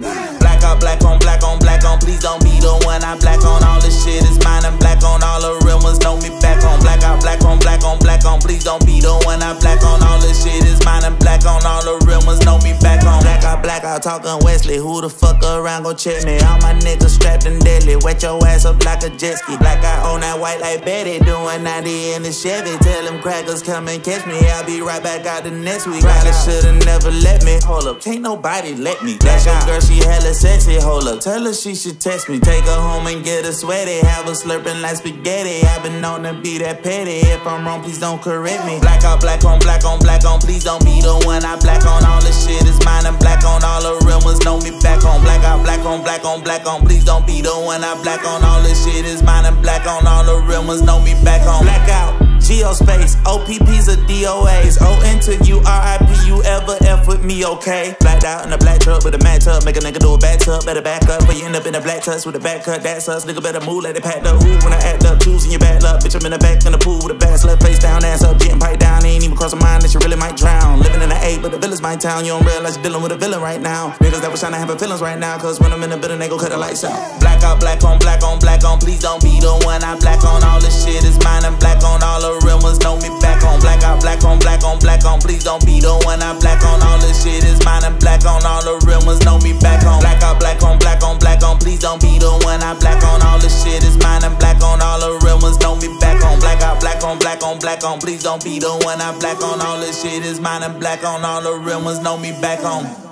Black out, black on, black on, black on. Please don't be the one I black on. All this shit is out, talking Wesley. Who the fuck around gon' check me? All my niggas strapped and deadly. Wet your ass up like a jet ski. Black out on that white like Betty. Doing 90 in the Chevy. Tell them crackers come and catch me. I'll be right back out the next week. Probably should've never let me. Hold up, can't nobody let me. That's your girl, she hella sexy. Hold up, tell her she should text me. Take her home and get her sweaty. Have her slurping like spaghetti. I've been known to be that petty. If I'm wrong, please don't correct me. Black out, black on, black on, black on. Please don't be the one I black on. All this shit is black on, black on. Please don't be the one I black on. All this shit is mine and black on. All the real ones know me back on. Black out. Geospace, OPP's a DOAs. O me, okay? Blacked out in a black truck with a mad tub. Make a nigga do a back tub, better back up. But you end up in a black tux with a back cut, that's us. Nigga better move like they packed up. Who when I act up, choosing your bad luck. Bitch, I'm in the back in the pool with a bad slut face down, ass up, getting piped down. Ain't even cross my mind that you really might drown. Living in the A, but the villa's my town. You don't realize you're dealing with a villain right now. Niggas that was trying to have feelings right now. Cause when I'm in the building, they go cut the lights out. Black out, black on, black on, black on. Please don't be the one I black on. All this shit is mine and black on. All the real ones know me back on. Black out, black on, black on, black on. Please don't be the one I black on. Shit is mine and black on. All the real ones know me back on. Black out, black on, black on, black on. Please don't be the one I black on. All this shit is mine and black on. All the real ones know me back on. Black out, black on, black on, black on. Please don't be the one I black on. All this shit is mine and black on. All the real ones know me back on.